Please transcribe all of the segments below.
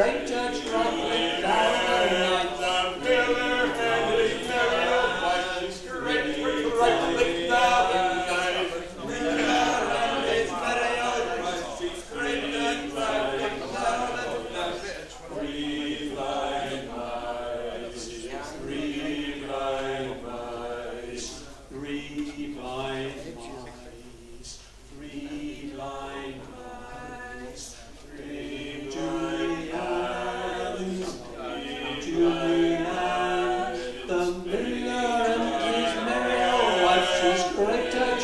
right judge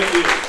Thank you.